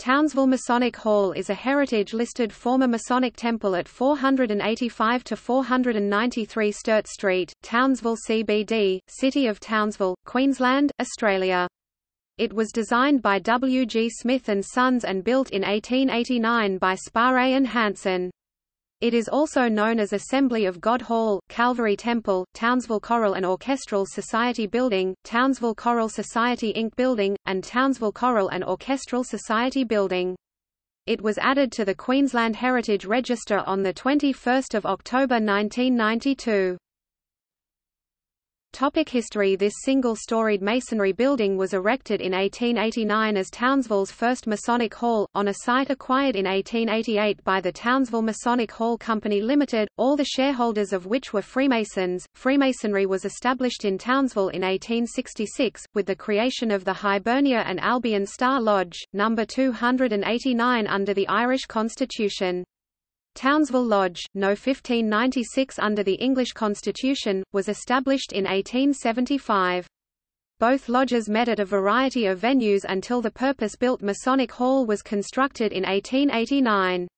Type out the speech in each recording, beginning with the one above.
Townsville Masonic Hall is a heritage-listed former Masonic temple at 485 to 493 Sturt Street, Townsville CBD, City of Townsville, Queensland, Australia. It was designed by W. G. Smith and Sons and built in 1889 by Sparre and Hansen. It is also known as Assembly of God Hall, Calvary Temple, Townsville Choral and Orchestral Society Building, Townsville Choral Society Inc. Building, and Townsville Choral and Orchestral Society Building. It was added to the Queensland Heritage Register on 21 October 1992. Topic history This single-storied masonry building was erected in 1889 as Townsville's first Masonic Hall, on a site acquired in 1888 by the Townsville Masonic Hall Company Limited, all the shareholders of which were Freemasons. Freemasonry was established in Townsville in 1866, with the creation of the Hibernia and Albion Star Lodge, No. 289 under the Irish Constitution. Townsville Lodge, No. 1596 under the English Constitution, was established in 1875. Both lodges met at a variety of venues until the purpose-built Masonic Hall was constructed in 1889.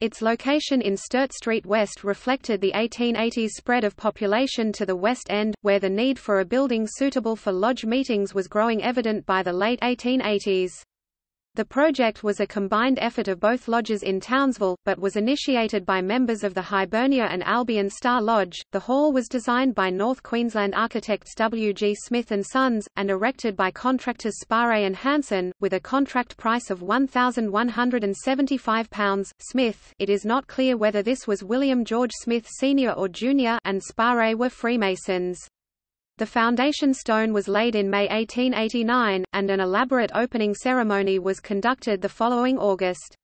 Its location in Sturt Street West reflected the 1880s spread of population to the West End, where the need for a building suitable for lodge meetings was growing evident by the late 1880s. The project was a combined effort of both lodges in Townsville, but was initiated by members of the Hibernia and Albion Star Lodge. The hall was designed by North Queensland architects W. G. Smith and Sons, and erected by contractors Sparre and Hansen, with a contract price of £1,175. Smith it is not clear whether this was William George Smith Sr. or Jr. and Sparre were Freemasons. The foundation stone was laid in May 1889, and an elaborate opening ceremony was conducted the following August.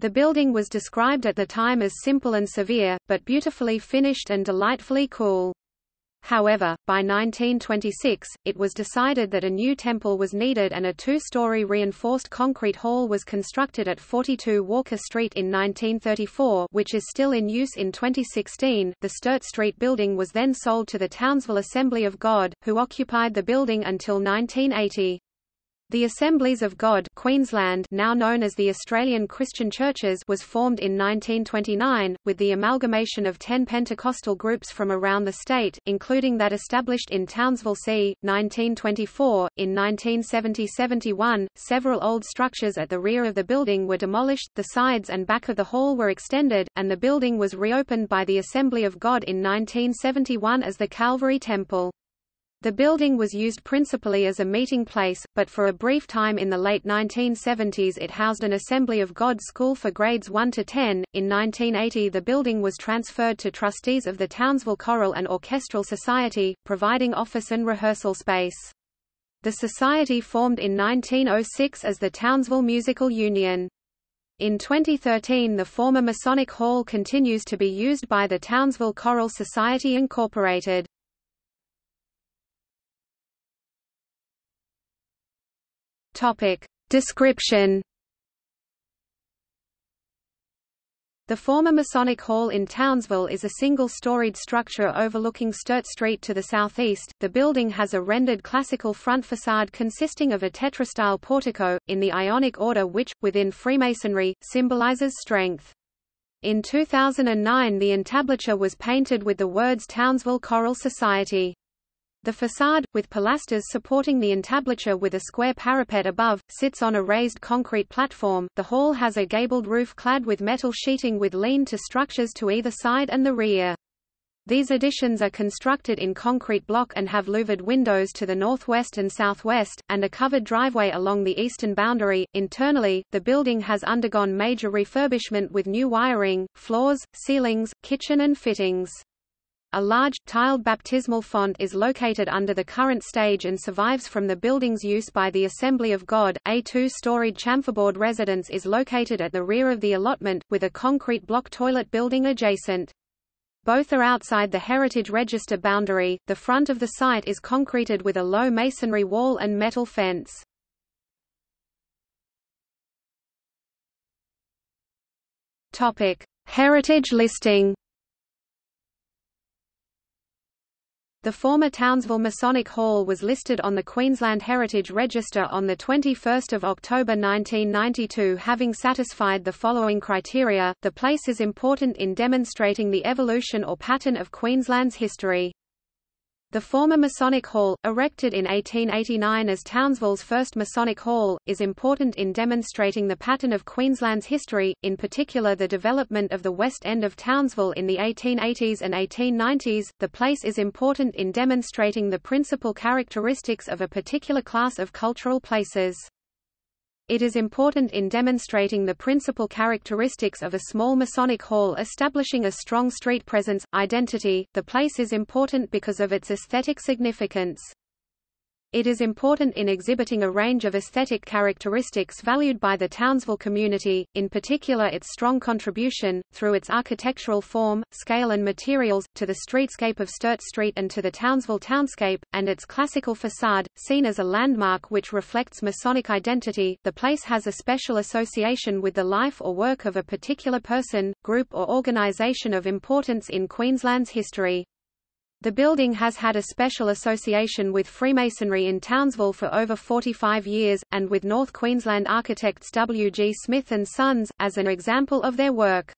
The building was described at the time as simple and severe, but beautifully finished and delightfully cool. However, by 1926, it was decided that a new temple was needed and a two-story reinforced concrete hall was constructed at 42 Walker Street in 1934 which is still in use in 2016. The Sturt Street building was then sold to the Townsville Assembly of God, who occupied the building until 1980. The Assemblies of God Queensland now known as the Australian Christian Churches was formed in 1929, with the amalgamation of ten Pentecostal groups from around the state, including that established in Townsville C. 1924. In 1970–71, several old structures at the rear of the building were demolished, the sides and back of the hall were extended, and the building was reopened by the Assembly of God in 1971 as the Calvary Temple. The building was used principally as a meeting place, but for a brief time in the late 1970s it housed an Assembly of God school for grades 1 to 10. In 1980 the building was transferred to trustees of the Townsville Choral and Orchestral Society, providing office and rehearsal space. The society formed in 1906 as the Townsville Musical Union. In 2013 the former Masonic Hall continues to be used by the Townsville Choral Society Incorporated. Topic. Description The former Masonic Hall in Townsville is a single-storied structure overlooking Sturt Street to the southeast. The building has a rendered classical front facade consisting of a tetrastyle portico, in the Ionic order which, within Freemasonry, symbolizes strength. In 2009 the entablature was painted with the words Townsville Choral Society. The facade, with pilasters supporting the entablature with a square parapet above, sits on a raised concrete platform. The hall has a gabled roof clad with metal sheeting with lean-to structures to either side and the rear. These additions are constructed in concrete block and have louvered windows to the northwest and southwest, and a covered driveway along the eastern boundary. Internally, the building has undergone major refurbishment with new wiring, floors, ceilings, kitchen and fittings. A large, tiled baptismal font is located under the current stage and survives from the building's use by the Assembly of God. A two-storied chamferboard residence is located at the rear of the allotment, with a concrete block toilet building adjacent. Both are outside the Heritage Register boundary. The front of the site is concreted with a low masonry wall and metal fence. Topic: Heritage listing. The former Townsville Masonic Hall was listed on the Queensland Heritage Register on 21 October 1992 having satisfied the following criteria, the place is important in demonstrating the evolution or pattern of Queensland's history. The former Masonic Hall, erected in 1889 as Townsville's first Masonic Hall, is important in demonstrating the pattern of Queensland's history, in particular the development of the west end of Townsville in the 1880s and 1890s. The place is important in demonstrating the principal characteristics of a particular class of cultural places. It is important in demonstrating the principal characteristics of a small Masonic hall establishing a strong street presence, identity. The place is important because of its aesthetic significance. It is important in exhibiting a range of aesthetic characteristics valued by the Townsville community, in particular its strong contribution, through its architectural form, scale and materials, to the streetscape of Sturt Street and to the Townsville townscape, and its classical facade, seen as a landmark which reflects Masonic identity. The place has a special association with the life or work of a particular person, group or organization of importance in Queensland's history. The building has had a special association with Freemasonry in Townsville for over 45 years, and with North Queensland architects W. G. Smith and Sons, as an example of their work.